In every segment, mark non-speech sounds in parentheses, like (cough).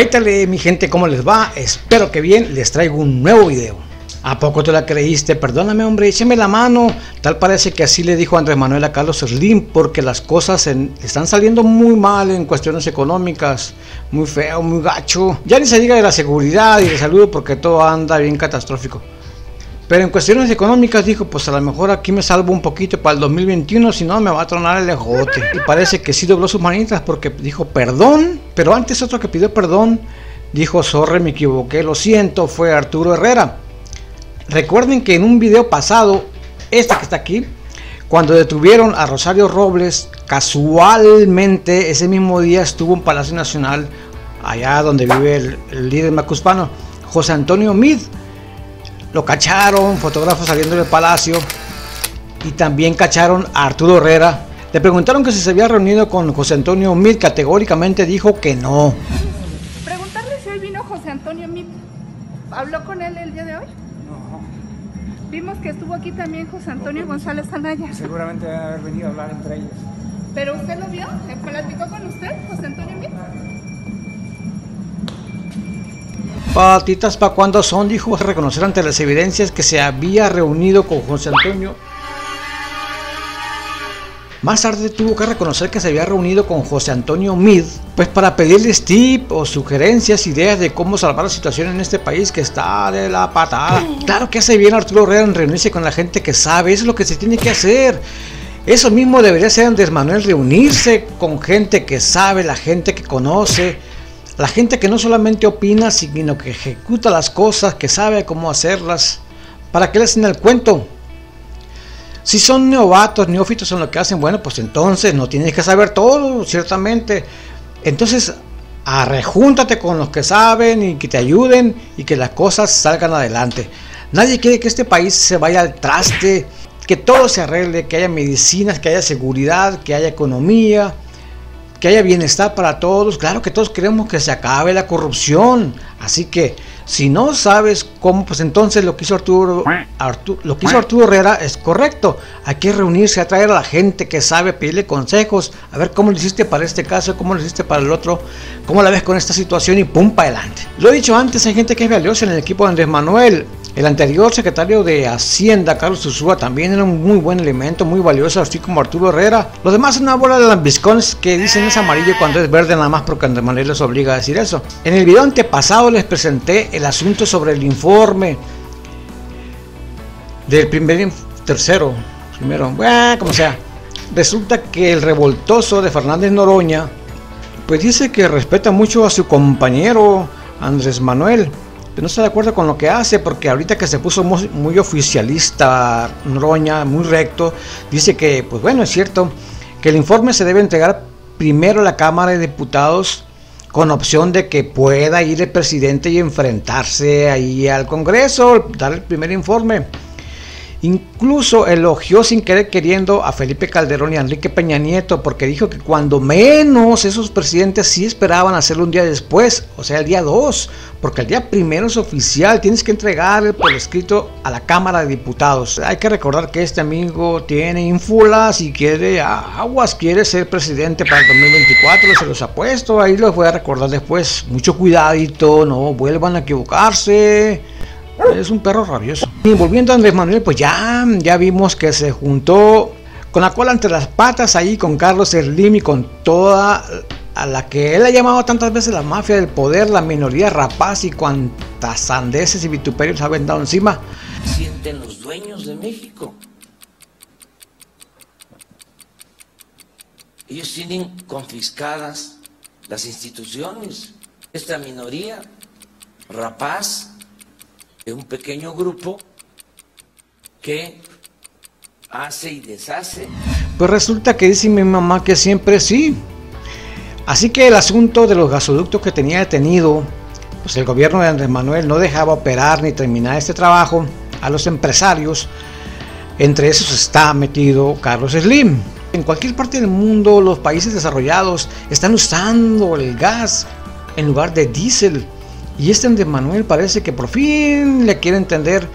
Étale mi gente, ¿cómo les va? Espero que bien, les traigo un nuevo video. ¿A poco te la creíste? Perdóname hombre, écheme la mano. Tal parece que así le dijo Andrés Manuel a Carlos Slim porque las cosas están saliendo muy mal en cuestiones económicas. Muy feo, muy gacho. Ya ni se diga de la seguridad y de salud porque todo anda bien catastrófico. Pero en cuestiones económicas dijo, pues a lo mejor aquí me salvo un poquito para el 2021, si no me va a tronar el ejote. Y parece que sí dobló sus manitas porque dijo perdón, pero antes otro que pidió perdón dijo, sorry, me equivoqué, lo siento, fue Arturo Herrera. Recuerden que en un video pasado, este que está aquí, cuando detuvieron a Rosario Robles, casualmente ese mismo día estuvo en Palacio Nacional, allá donde vive el, el líder macuspano, José Antonio Mid lo cacharon, fotógrafos saliendo del palacio. Y también cacharon a Arturo Herrera. Le preguntaron que si se había reunido con José Antonio Mid, categóricamente dijo que no. Preguntarle si hoy vino José Antonio Mid. ¿Habló con él el día de hoy? No. Vimos que estuvo aquí también José Antonio González Anaya. Seguramente deben haber venido a hablar entre ellos. ¿Pero usted lo vio? ¿Platicó con usted, José Antonio Mid? Patitas para cuando son, dijo reconocer ante las evidencias que se había reunido con José Antonio. Más tarde tuvo que reconocer que se había reunido con José Antonio Mid, pues para pedirles tip o sugerencias, ideas de cómo salvar la situación en este país que está de la patada. Claro que hace bien Arturo Herrera en reunirse con la gente que sabe, eso es lo que se tiene que hacer. Eso mismo debería ser Andrés Manuel, reunirse con gente que sabe, la gente que conoce, la gente que no solamente opina, sino que ejecuta las cosas, que sabe cómo hacerlas. ¿Para qué les hacen el cuento? Si son neovatos, neófitos en lo que hacen, bueno, pues entonces no tienes que saber todo, ciertamente. Entonces, arrejúntate con los que saben y que te ayuden y que las cosas salgan adelante. Nadie quiere que este país se vaya al traste, que todo se arregle, que haya medicinas, que haya seguridad, que haya economía, que haya bienestar para todos. Claro que todos queremos que se acabe la corrupción. Así que si no sabes cómo, pues entonces lo que hizo Arturo, lo que Arturo Herrera es correcto. Hay que reunirse, a traer a la gente que sabe, pedirle consejos, a ver cómo lo hiciste para este caso, cómo lo hiciste para el otro, cómo la ves con esta situación y pum para adelante. Lo he dicho antes, hay gente que es valiosa en el equipo de Andrés Manuel. El anterior secretario de Hacienda, Carlos Ursúa, también era un muy buen elemento, muy valioso, así como Arturo Herrera. Los demás son una bola de lambiscones que dicen es amarillo cuando es verde nada más porque Andrés Manuel les obliga a decir eso. En el video antepasado les presenté el asunto sobre el informe del primer, tercero, primero, bueno, como sea. Resulta que el revoltoso de Fernández Noroña, pues dice que respeta mucho a su compañero Andrés Manuel no está de acuerdo con lo que hace, porque ahorita que se puso muy, oficialista, Noroña, muy recto, dice que, pues bueno, es cierto, que el informe se debe entregar primero a la Cámara de Diputados con opción de que pueda ir el presidente y enfrentarse ahí al Congreso, dar el primer informe. Incluso elogió sin querer queriendo a Felipe Calderón y a Enrique Peña Nieto porque dijo que cuando menos esos presidentes sí esperaban hacerlo un día después, o sea, el día 2, porque el día primero es oficial, tienes que entregar por escrito a la Cámara de Diputados. Hay que recordar que este amigo tiene ínfulas y quiere aguas, quiere ser presidente para el 2024, se los ha puesto, ahí los voy a recordar después. Mucho cuidadito, no vuelvan a equivocarse. Es un perro rabioso. Y volviendo a Andrés Manuel, pues ya, ya vimos que se juntó con la cola entre las patas ahí con Carlos Slim y con toda a la que él ha llamado tantas veces la mafia del poder, la minoría rapaz y cuantas sandeces y vituperios ha vendado encima. Sienten los dueños de México. Ellos tienen confiscadas las instituciones. Esta minoría rapaz de un pequeño grupo que hace y deshace. Pues resulta que dice mi mamá que siempre sí. Así que el asunto de los gasoductos que tenía detenido, pues el gobierno de Andrés Manuel no dejaba operar ni terminar este trabajo a los empresarios. Entre esos está metido Carlos Slim. En cualquier parte del mundo los países desarrollados están usando el gas en lugar de diésel y este Andrés Manuel parece que por fin le quiere entender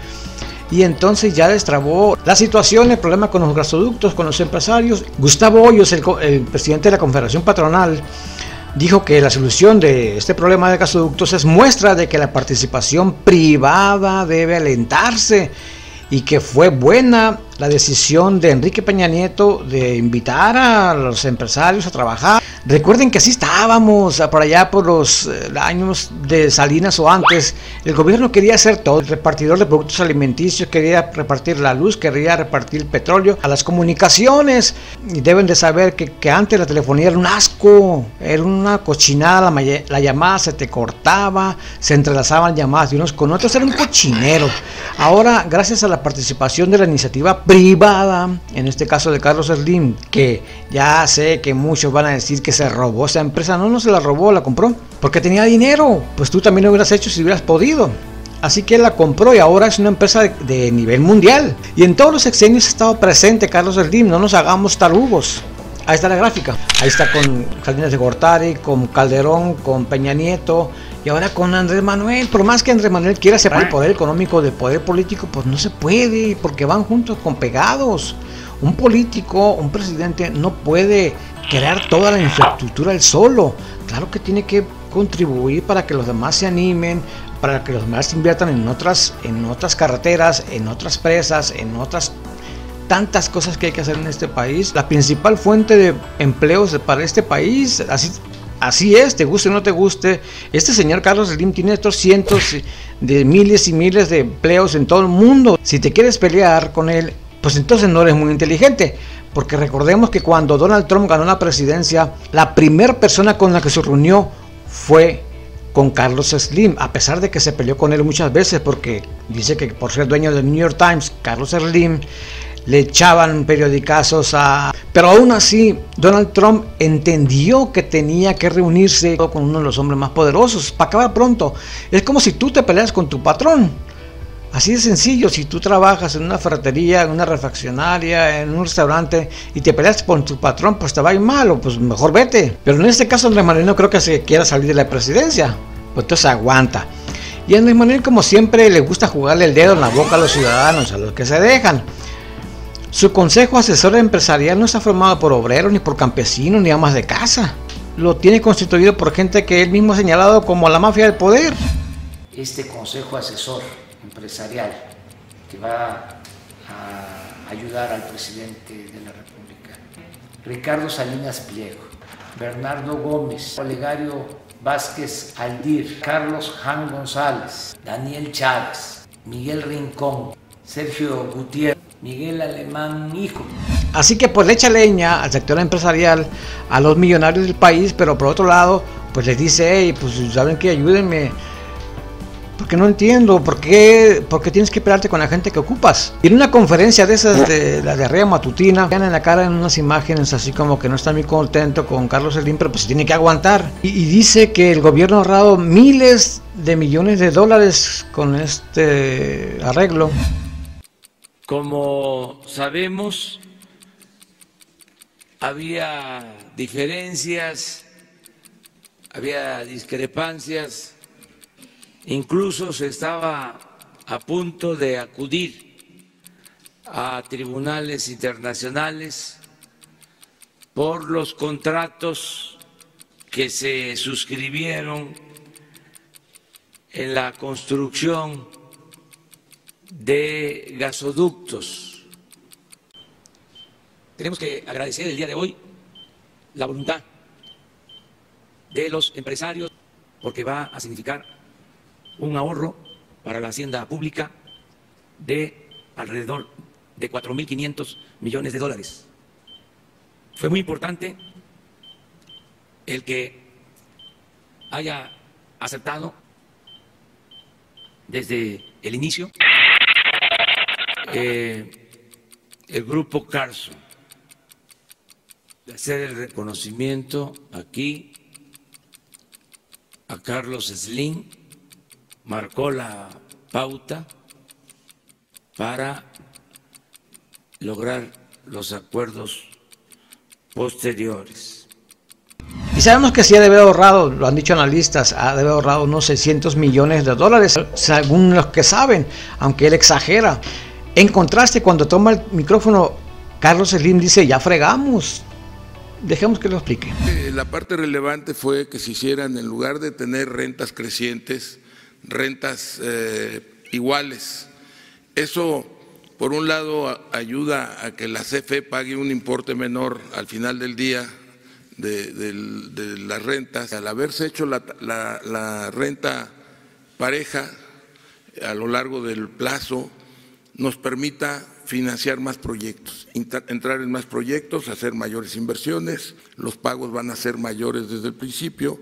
y entonces ya destrabó la situación, el problema con los gasoductos, con los empresarios. Gustavo Hoyos, el, presidente de la Confederación Patronal, dijo que la solución de este problema de gasoductos es muestra de que la participación privada debe alentarse y que fue buena la decisión de Enrique Peña Nieto de invitar a los empresarios a trabajar. Recuerden que así estábamos por allá por los eh, años de Salinas o antes. El gobierno quería hacer todo. El repartidor de productos alimenticios quería repartir la luz, quería repartir el petróleo a las comunicaciones. Y deben de saber que, que antes la telefonía era un asco, era una cochinada. La, la llamada se te cortaba, se entrelazaban llamadas de unos con otros. Era un cochinero. Ahora, gracias a la participación de la iniciativa privada, en este caso de Carlos Slim, que ya sé que muchos van a decir que se robó esa empresa. No, no se la robó, la compró. Porque tenía dinero. Pues tú también lo hubieras hecho si hubieras podido. Así que la compró y ahora es una empresa de, nivel mundial. Y en todos los sexenios ha estado presente Carlos Slim. No nos hagamos tarugos. Ahí está la gráfica. Ahí está con Salinas de Gortari, con Calderón, con Peña Nieto y ahora con Andrés Manuel. Por más que Andrés Manuel quiera separar el poder económico del poder político, pues no se puede porque van juntos con pegados. Un político, un presidente no puede crear toda la infraestructura él solo. Claro que tiene que contribuir para que los demás se animen, para que los demás inviertan en otras, en otras carreteras, en otras presas, en otras tantas cosas que hay que hacer en este país. La principal fuente de empleos para este país, así, así es, te guste o no te guste. Este señor Carlos Slim tiene estos cientos de miles y miles de empleos en todo el mundo. Si te quieres pelear con él, pues entonces no eres muy inteligente. Porque recordemos que cuando Donald Trump ganó la presidencia, la primera persona con la que se reunió fue con Carlos Slim, a pesar de que se peleó con él muchas veces, porque dice que por ser dueño del New York Times, Carlos Slim le echaban periodicazos a... Pero aún así, Donald Trump entendió que tenía que reunirse con uno de los hombres más poderosos para acabar pronto. Es como si tú te peleas con tu patrón. Así de sencillo, si tú trabajas en una ferretería, en una refaccionaria, en un restaurante y te peleas con tu patrón, pues te va a ir mal, pues mejor vete. Pero en este caso Andrés Manuel no creo que se quiera salir de la presidencia, pues entonces aguanta. Y Andrés Manuel como siempre le gusta jugarle el dedo en la boca a los ciudadanos, a los que se dejan. Su consejo asesor empresarial no está formado por obreros, ni por campesinos, ni amas de casa. Lo tiene constituido por gente que él mismo ha señalado como la mafia del poder. Este consejo asesor empresarial que va a ayudar al presidente de la República. Ricardo Salinas Pliego, Bernardo Gómez, Olegario Vázquez Aldir, Carlos Jan González, Daniel Chávez, Miguel Rincón, Sergio Gutiérrez, Miguel Alemán Hijo. Así que pues le echa leña al sector empresarial, a los millonarios del país, pero por otro lado, pues les dice, hey, pues saben que ayúdenme. Porque no entiendo, ¿por qué, ¿por qué tienes que pelearte con la gente que ocupas? Y en una conferencia de esas, de la de arriba matutina, vean en la cara en unas imágenes así como que no está muy contento con Carlos Slim, pero pues se tiene que aguantar. Y, y dice que el gobierno ha ahorrado miles de millones de dólares con este arreglo. Como sabemos, había diferencias, había discrepancias, incluso se estaba a punto de acudir a tribunales internacionales por los contratos que se suscribieron en la construcción de gasoductos. Tenemos que agradecer el día de hoy la voluntad de los empresarios porque va a significar un ahorro para la hacienda pública de alrededor de 4.500 millones de dólares. Fue muy importante el que haya aceptado desde el inicio eh, el grupo Carson, de hacer el reconocimiento aquí a Carlos Slim, marcó la pauta para lograr los acuerdos posteriores. Y sabemos que sí ha de haber ahorrado, lo han dicho analistas, ha de haber ahorrado unos 600 millones de dólares, según los que saben, aunque él exagera. En contraste, cuando toma el micrófono, Carlos Slim dice, ya fregamos. dejemos que lo explique. Eh, la parte relevante fue que se hicieran, en lugar de tener rentas crecientes, rentas eh, iguales. Eso, por un lado, ayuda a que la CFE pague un importe menor al final del día de, las rentas. Al haberse hecho la renta pareja a lo largo del plazo, nos permita financiar más proyectos, entrar en más proyectos, hacer mayores inversiones, los pagos van a ser mayores desde el principio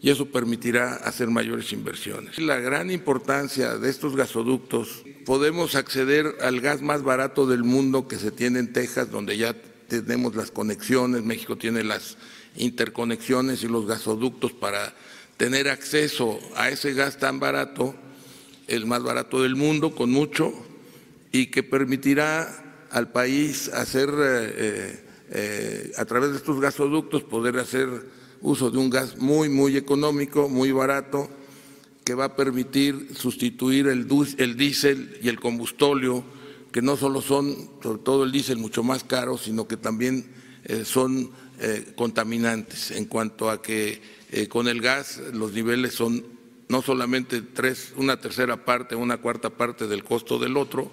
y eso permitirá hacer mayores inversiones. La gran importancia de estos gasoductos, podemos acceder al gas más barato del mundo que se tiene en Texas, donde ya tenemos las conexiones, México tiene las interconexiones y los gasoductos para tener acceso a ese gas tan barato, el más barato del mundo, con mucho, y que permitirá al país hacer, eh, eh, eh, a través de estos gasoductos, poder hacer uso de un gas muy, muy económico, muy barato, que va a permitir sustituir el, el diésel y el combustóleo, que no solo son, sobre todo el diésel, mucho más caro, sino que también son contaminantes. En cuanto a que con el gas los niveles son no solamente tres, una tercera parte, una cuarta parte del costo del otro,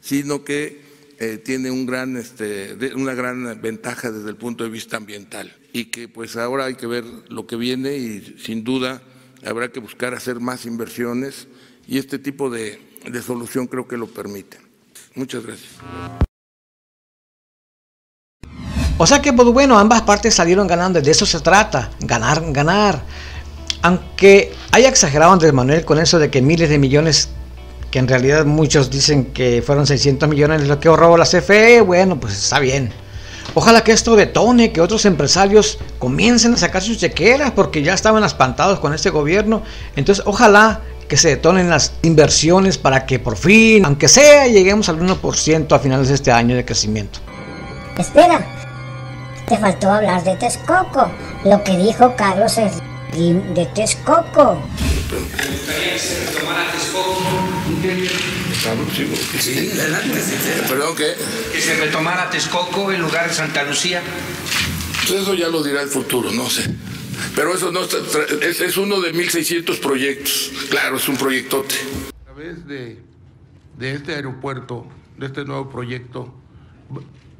sino que eh, tiene este, una gran ventaja desde el punto de vista ambiental y que pues ahora hay que ver lo que viene y sin duda habrá que buscar hacer más inversiones y este tipo de, de solución creo que lo permite. Muchas gracias. O sea que, pues bueno, ambas partes salieron ganando, de eso se trata, ganar, ganar. Aunque haya exagerado Andrés Manuel con eso de que miles de millones que en realidad muchos dicen que fueron 600 millones lo que ahorró la CFE, bueno, pues está bien. Ojalá que esto detone, que otros empresarios comiencen a sacar sus chequeras porque ya estaban espantados con este gobierno. Entonces, ojalá que se detonen las inversiones para que por fin, aunque sea, lleguemos al 1% a finales de este año de crecimiento. Espera, te faltó hablar de Texcoco, lo que dijo Carlos de Texcoco. Sí, adelante. Perdón, ¿qué? Que se retomara Texcoco en lugar de Santa Lucía. Pues eso ya lo dirá el futuro, no sé. Pero eso no es, es uno de 1.600 proyectos. Claro, es un proyectote. A través de, de este aeropuerto, de este nuevo proyecto,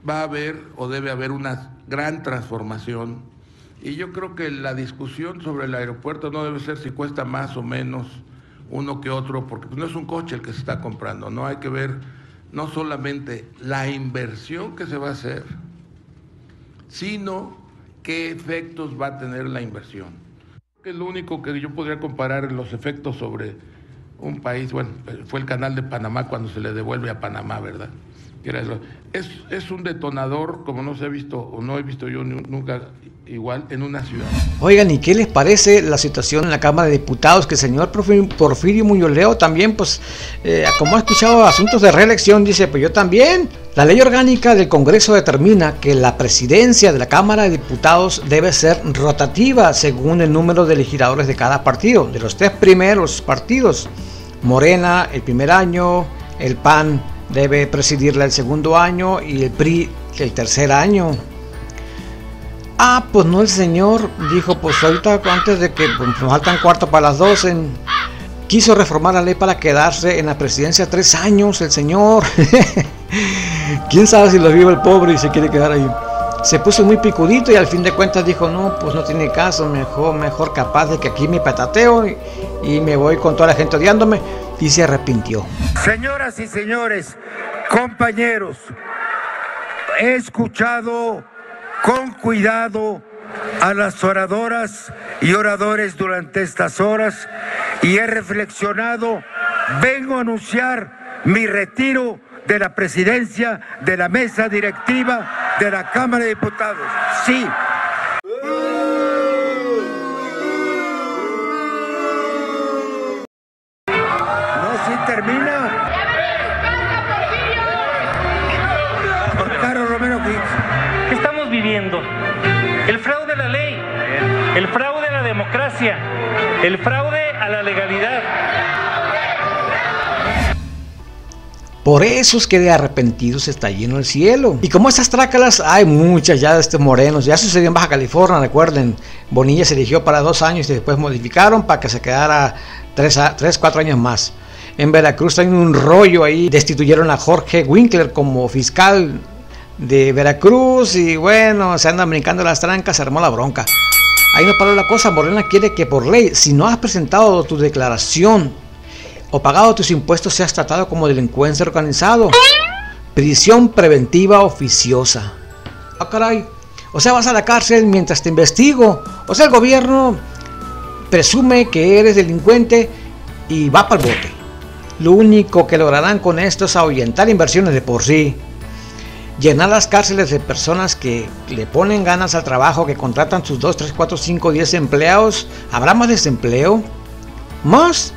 va a haber o debe haber una gran transformación. Y yo creo que la discusión sobre el aeropuerto no debe ser si cuesta más o menos uno que otro, porque no es un coche el que se está comprando, no hay que ver no solamente la inversión que se va a hacer, sino qué efectos va a tener la inversión. Es lo único que yo podría comparar los efectos sobre un país, bueno, fue el canal de Panamá cuando se le devuelve a Panamá, ¿verdad? Es, un detonador como no se ha visto o no he visto yo nunca igual en una ciudad. Oigan, ¿y qué les parece la situación en la Cámara de Diputados? Que el señor Porfirio Muñoz Leo también, pues, eh, como ha escuchado asuntos de reelección, dice, pues yo también. La ley orgánica del Congreso determina que la presidencia de la Cámara de Diputados debe ser rotativa según el número de legisladores de cada partido, de los tres primeros partidos. Morena el primer año, el PAN debe presidirla el segundo año y el PRI el tercer año. Ah, pues no el señor dijo, pues ahorita antes de que pues, nos faltan cuarto para las 12, quiso reformar la ley para quedarse en la presidencia tres años, el señor. (laughs) ¿Quién sabe si lo vive el pobre y se quiere quedar ahí? Se puso muy picudito y al fin de cuentas dijo, no, pues no tiene caso, mejor, mejor capaz de que aquí me patateo y, y me voy con toda la gente odiándome y se arrepintió. Señoras y señores, compañeros, he escuchado con cuidado a las oradoras y oradores durante estas horas y he reflexionado, vengo a anunciar mi retiro de la presidencia de la mesa directiva de la Cámara de Diputados. Sí. El fraude a la legalidad. Por eso es que de arrepentidos está lleno el cielo. Y como estas trácalas, hay muchas ya de este morenos. Ya sucedió en Baja California, recuerden. Bonilla se eligió para dos años y después modificaron para que se quedara tres, tres cuatro años más. En Veracruz hay un rollo ahí. Destituyeron a Jorge Winkler como fiscal de Veracruz y bueno, se andan brincando las trancas, se armó la bronca. Ahí no paró la cosa, Morena quiere que por ley, si no has presentado tu declaración o pagado tus impuestos seas tratado como delincuente organizado. Prisión preventiva oficiosa. Ah, caray. O sea, vas a la cárcel mientras te investigo. O sea, el gobierno presume que eres delincuente y va para el bote. Lo único que lograrán con esto es ahuyentar inversiones de por sí. Llenar las cárceles de personas que le ponen ganas al trabajo, que contratan sus 2, 3, 4, 5, 10 empleados. ¿Habrá más desempleo? ¿Más?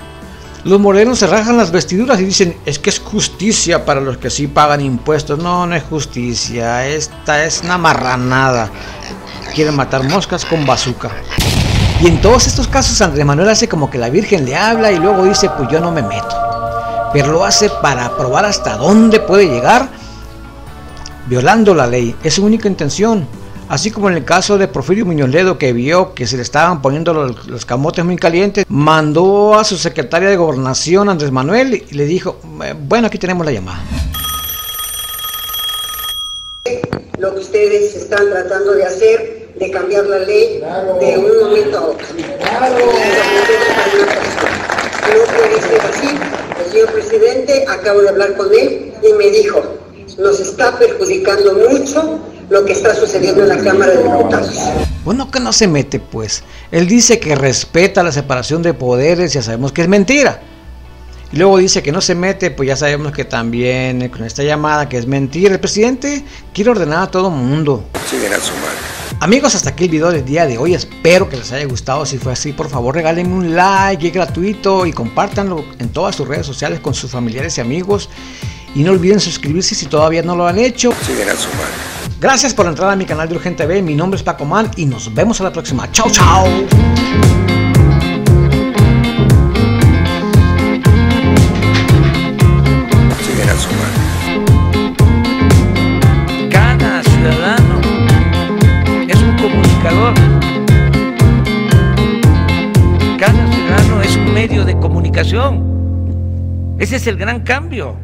Los morenos se rajan las vestiduras y dicen, es que es justicia para los que sí pagan impuestos. No, no es justicia, esta es una marranada. Quieren matar moscas con bazooka. Y en todos estos casos Andrés Manuel hace como que la Virgen le habla y luego dice, pues yo no me meto. Pero lo hace para probar hasta dónde puede llegar, violando la ley. Es su única intención. Así como en el caso de Porfirio Muñoz Ledo, que vio que se le estaban poniendo los, camotes muy calientes, mandó a su secretaria de gobernación, Andrés Manuel, y le dijo, eh, bueno, aquí tenemos la llamada. Lo que ustedes están tratando de hacer, de cambiar la ley de un momento a otro. No puede ser así. El señor presidente, acabo de hablar con él y me dijo, nos está perjudicando mucho lo que está sucediendo en la Cámara de Diputados. Bueno, que no se mete, pues. Él dice que respeta la separación de poderes, ya sabemos que es mentira. Y luego dice que no se mete, pues ya sabemos que también eh, con esta llamada que es mentira. El presidente quiere ordenar a todo mundo. Amigos, hasta aquí el video del día de hoy. Espero que les haya gustado. Si fue así, por favor, regálenme un like, es gratuito y compártanlo en todas sus redes sociales con sus familiares y amigos. Y no olviden suscribirse si todavía no lo han hecho. Gracias por entrar a mi canal de Urgente TV. Mi nombre es Paco Man y nos vemos a la próxima. Chao, chao. Ese es el gran cambio.